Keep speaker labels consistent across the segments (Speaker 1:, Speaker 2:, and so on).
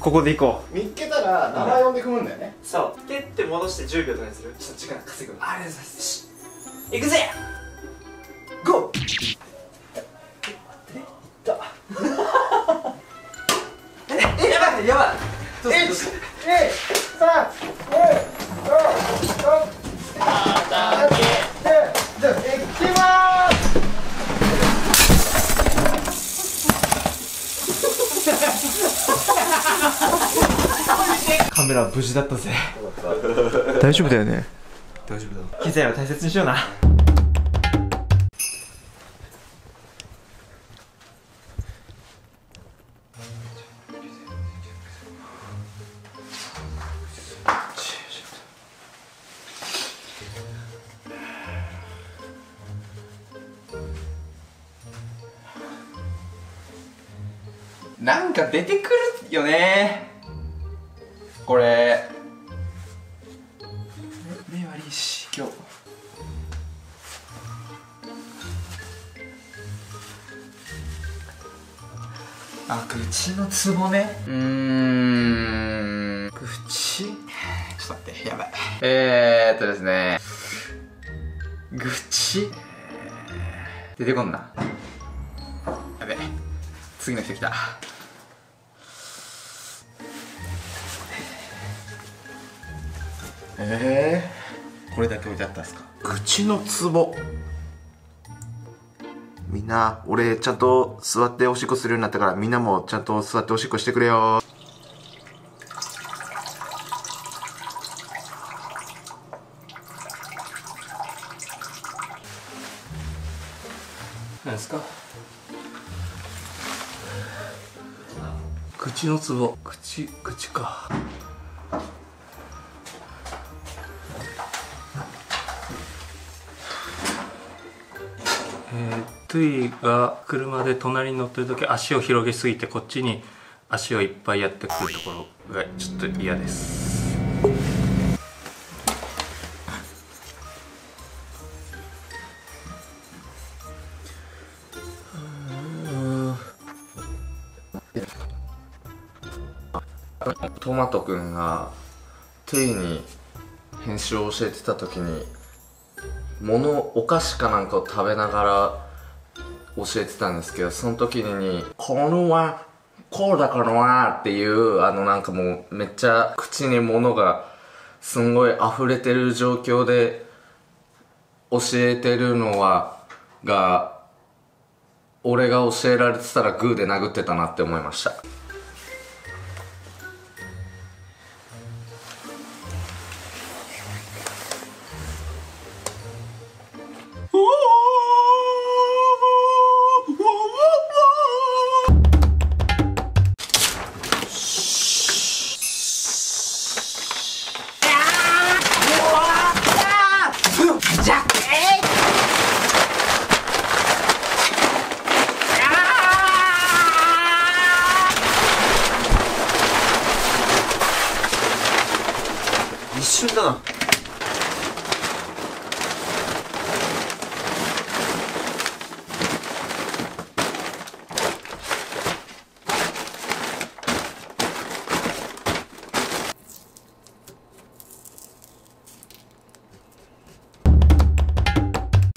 Speaker 1: ここで行こう。
Speaker 2: 見っけたら名前呼んでくむんだよね、
Speaker 1: うん、そう。蹴って戻して10秒とかにする。ちょっと時間稼ぐありがとうございます。行くぜ。ゴー。やばい。やばい
Speaker 2: !1、2、3、4、5、
Speaker 1: 6、メラは無事だったぜ。
Speaker 3: 大丈夫だよね。
Speaker 1: 大丈夫だ。機材は大切にしような。
Speaker 3: なんか出てくるよねこれ。目悪いし。今日。あ口のツボね。うーん。口？ちょっと待ってやばい。えーっとですね。口、えー。出てこんな。やべ次の人来たえー、これだけ置いてあったんですか？
Speaker 4: 口のツボ。みんな俺ちゃんと座っておしっこするようになったからみんなもちゃんと座っておしっこしてくれよ。
Speaker 5: 何ですか？口のツボ。口口かトゥイが車で隣に乗ってる時足を広げすぎてこっちに足をいっぱいやってくるところがちょっと嫌です。
Speaker 3: トマトくんがテイに編集を教えてた時に物お菓子かなんかを食べながら教えてたんですけどその時に「このはこうだからな」っていうあのなんかもうめっちゃ口に物がすんごい溢れてる状況で教えてるのはが俺が教えられてたらグーで殴ってたなって思いました。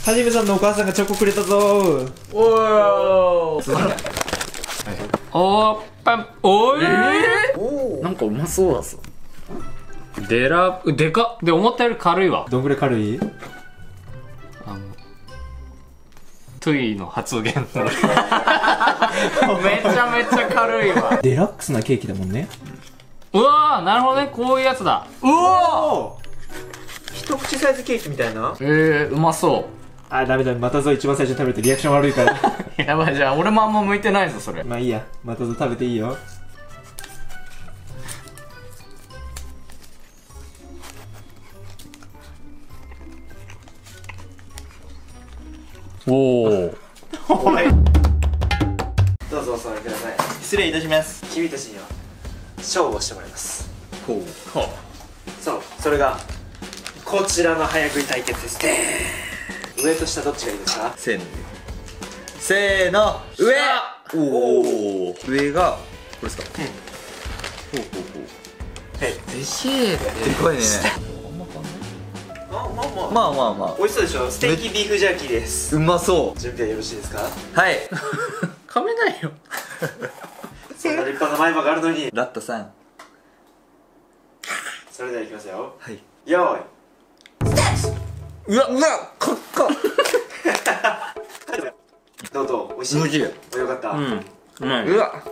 Speaker 1: はじめさんのお母さんがチョコくれたぞ。
Speaker 5: おー。パン。おい、
Speaker 6: なんかうまそうだぞ。
Speaker 5: でらでかっ。で思ったより軽いわ。
Speaker 1: どんぐらい軽い？
Speaker 5: あのトゥイの発言。めちゃめちゃ軽いわ。
Speaker 1: デラックスなケーキだもんね。
Speaker 5: うわーなるほどね。こういうやつだ。うわ
Speaker 1: 一口サイズケーキみたいな？
Speaker 6: えー、うまそ
Speaker 1: あダメだ。またぞ一番最初に食べるとリアクション悪いから。
Speaker 6: う やばいじゃあ俺もあんま向いてないぞそれ。
Speaker 1: まあいいや。またぞ食べていいよ。
Speaker 6: おお
Speaker 1: どうぞお座りください。失礼いたします。君たちには勝負をしてもらいます。
Speaker 6: ほう。
Speaker 1: そうそれがこちらの早食い対決です上と下どっちがいいですか？
Speaker 3: せーの。せーの。上。おお上がこれですか？
Speaker 6: でけえってでかいね。
Speaker 1: あまあま。あ
Speaker 6: まあまあまあ。
Speaker 1: 美味しそうでしょ？ステーキビーフジャーキーです。
Speaker 6: うまそ
Speaker 1: 準備はよろしいですか？
Speaker 6: うはい。
Speaker 5: 噛めないよ。
Speaker 1: そんな立派な前歯があるのに。
Speaker 6: ラットさん。
Speaker 1: それではいきますよ。
Speaker 6: はい。
Speaker 1: よーいう
Speaker 6: わうわかっか。
Speaker 1: どうぞ美味しい。
Speaker 6: 無事
Speaker 1: よかった、
Speaker 5: うんうまい。う
Speaker 6: わ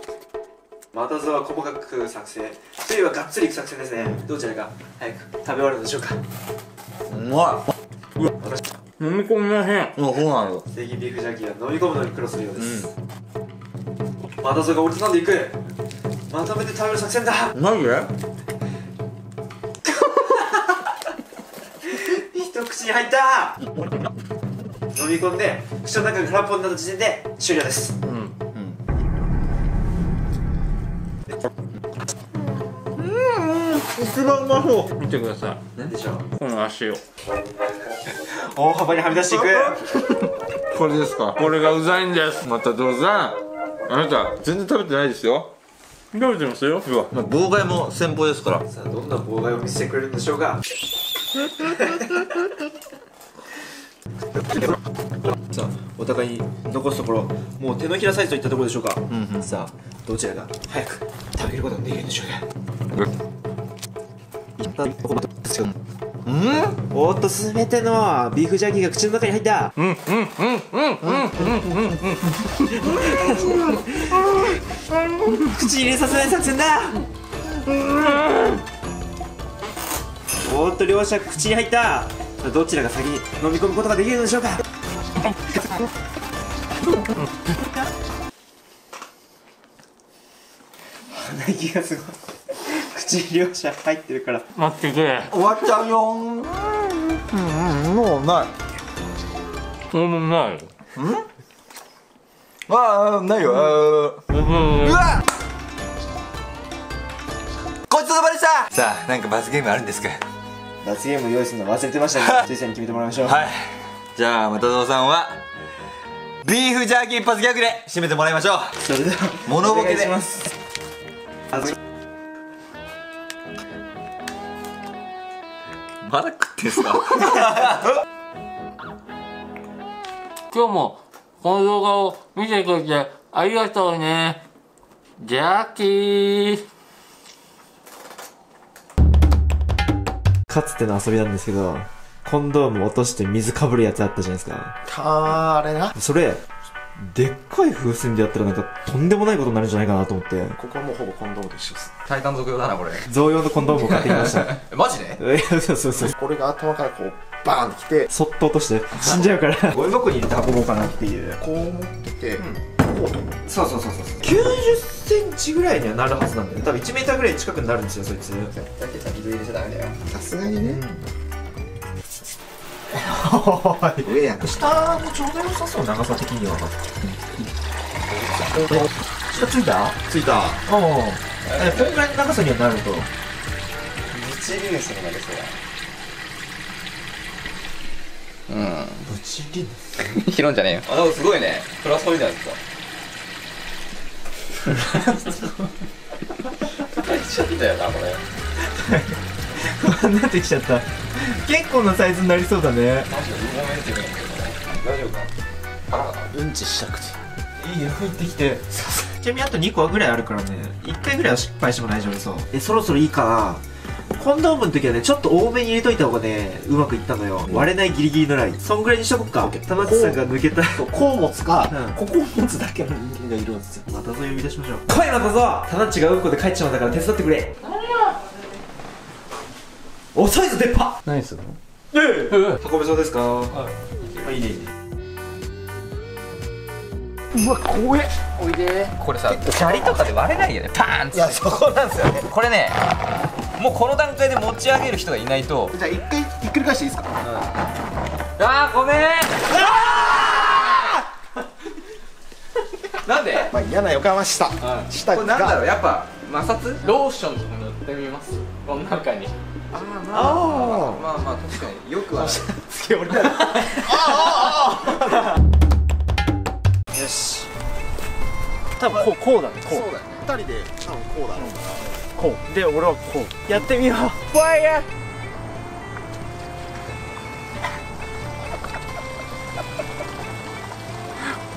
Speaker 1: またずは細かく作成というはがっつりいく作戦ですね。どちらが早く食べ終わるのでしょうか。
Speaker 6: うま
Speaker 5: 飲み込みません。
Speaker 6: いもうそうなの
Speaker 1: ステーキビーフジャーキーは飲み込むのに苦労するようです、またずが折りたたんでいく。まとめて食べる作戦だ。
Speaker 6: マジで？
Speaker 1: 口に入った。飲み込んで口の中が空っぽになった時点で終了です。
Speaker 6: 一番うまそう
Speaker 5: 見てくださ
Speaker 1: 何でしょう？
Speaker 5: いこの足を。
Speaker 1: 大幅にはみ出していく。
Speaker 6: これですか。
Speaker 5: これがうざいんです。
Speaker 6: またどうさんあなた全然食べてないですよ。
Speaker 5: 食べてますよ。
Speaker 6: 妨害も先方ですから。
Speaker 1: さあどんな妨害を見せてくれるんでしょうかさあお互いに残すところもう手のひらサイズといったところでしょうか、さあどちらが早く食べることができるんでしょうか。おっと全てのビーフジャーキーが口の中に入った。口に入れさせない作戦だおっと両者口に入った。どちらが先に飲み込むことができるのでしょうか。鼻息がすごい。口に両者入ってるから。
Speaker 5: 待ってけ。
Speaker 6: 終わっちゃうよ。うんうんもうない。
Speaker 5: もうない。
Speaker 6: ああないよ。あー。うわごちそうさまでした。さあなんか罰ゲームあるんですか？
Speaker 1: 罰ゲーム用意するの忘れてましたねつい。さんに決めてもらいましょう。
Speaker 6: はい。じゃあ又蔵さんはビーフジャーキー一発ギャグで締めてもらいましょう。
Speaker 1: それでは
Speaker 6: 物ボケで。
Speaker 1: お願いします。
Speaker 6: まだ食ってんすか？
Speaker 5: 今日もこの動画を見てくれてありがとうね。ジャッキー
Speaker 1: かつての遊びなんですけどコンドーム落として水かぶるやつあったじゃないですか。
Speaker 4: あーあれな。
Speaker 1: それでっかい風船でやったらなんかとんでもないことになるんじゃないかなと思って。
Speaker 4: ここはもうほぼコンドームと一緒です。
Speaker 6: 体感族用だなこれ。
Speaker 1: 贈用のコンドームを買ってきました。い
Speaker 6: マジで？
Speaker 1: やそうそうそう
Speaker 4: これが頭からこうバーンってきて
Speaker 1: そっと落として死んじゃうからゴミ箱に入れて運ぼうかなっていう
Speaker 4: こう持ってて、こうと
Speaker 1: そうそうそう。そう90センチぐらいにはなるはずなんだよ。ね多分1メーターぐらい近くになるんですよそいつ。
Speaker 6: だって先入れちゃダメだよ。
Speaker 4: さすがにね、上や
Speaker 1: 下もちょうど良さそう長さ的には。下ついた？
Speaker 4: ついた。
Speaker 1: うん。えこんぐらいの長さにはなると。
Speaker 6: チリヌスになりそう
Speaker 1: ブチリ
Speaker 6: だ拾うんじゃねえよ。あでもすごいね。プラスポイントなんですか入っちゃったよなこれ。
Speaker 1: なってきちゃった。結構なサイズになりそうだね。
Speaker 6: マジで動めんってくるんだけど大丈夫か？腹が
Speaker 4: うんちしたくて。
Speaker 1: いいよ入ってきて。ちなみにあと2個ぐらいあるからね。1回ぐらいは失敗しても大丈夫そう。えそろそろいいかなコンドームの時はねちょっと多めに入れといた方がねうまくいったのよ。割れないギリギリのライン。そんぐらいにしとこっか。玉津さんが抜けた。
Speaker 4: こう持つか、
Speaker 1: うん。
Speaker 4: ここを持つだけの人間がいるんですよ。
Speaker 1: またぞ呼び出しましょう。来いまたぞタナッチがうんこで帰っちまうんだから手伝ってくれ。遅いぞ出っ歯
Speaker 5: 何するの？
Speaker 1: ええ。運べそうですか？はい。いいね。いいね
Speaker 6: おいで。これさシャリとかで割れないよね。パーンって。いやそこなんですよね。これねもうこの段階で持ち上げる人がいないと。
Speaker 4: じゃあ一回ひっくり返していいですか？
Speaker 6: あーごめん。なんで？
Speaker 4: まあ嫌な予感はした、した
Speaker 6: これなんだろ
Speaker 4: が
Speaker 6: うやっぱ摩擦ローションとか塗ってみます？この中に。ああまあ。まあまあまあ確かによくは。ない
Speaker 1: よし。多分こうこうだねこう。
Speaker 6: そうだよね。
Speaker 4: 二人で多分こうだろうか
Speaker 1: こう。で俺はこう。やってみよう。ファイヤー。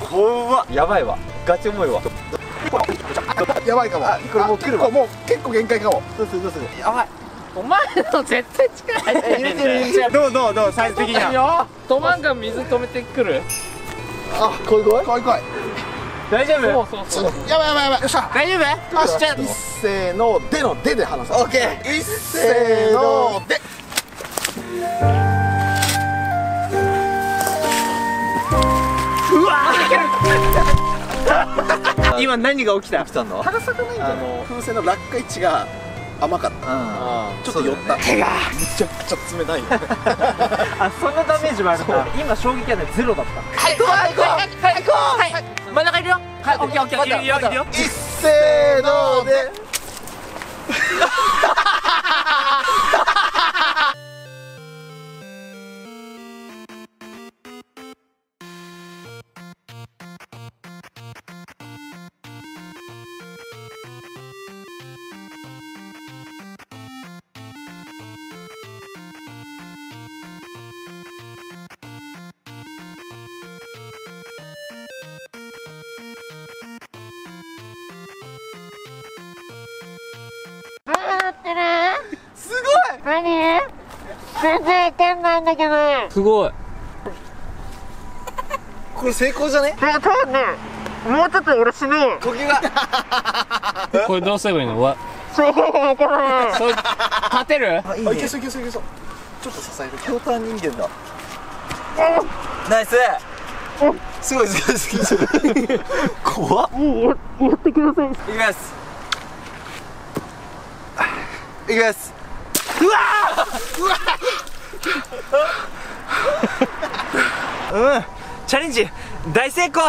Speaker 1: 怖っ。やばいわ。ガチ重いわ。
Speaker 2: やばいかも。これもう来るわ。もう結構限界かも。どうするどうする
Speaker 6: やばい。お前の絶対力入って
Speaker 2: 入れてる入れてる
Speaker 1: どうどうどうサイズ的には。
Speaker 6: よ。トマンが水止めてくる？
Speaker 2: あ来い来い。来い来い
Speaker 1: 大丈夫？
Speaker 6: そうそうそう。
Speaker 2: やばいやばいやばい。よっしゃ。
Speaker 1: 大丈夫？
Speaker 2: よしじゃあ。一せーのでのでで話そう。オッケー。一せーので。
Speaker 1: 今何が起きた？
Speaker 2: 来たんだ高さがないんだあの風船の落下位置が甘かった。ちょっと寄った。手が。めちゃくちゃ冷たい。よ
Speaker 1: あそんなダメージもあるんだ。今衝撃はねゼロだった。
Speaker 6: はい行こうはい行こうはい行こう。はい真ん中いるよ。はいオッケーオッケーいるよいるよ。
Speaker 2: 一せーので
Speaker 6: すごい。
Speaker 2: これ成功じゃね？
Speaker 1: もうちょっと俺死ぬよ
Speaker 5: これどうすればいいの？わ。
Speaker 6: そう立てる？
Speaker 2: あいけそういけそういけそう。ちょっと支える。人間だ。
Speaker 1: ナイス。
Speaker 2: すごいすごいすごい。すごい怖っ
Speaker 1: い。きます。
Speaker 2: いきます
Speaker 1: うんチャレンジ大成功。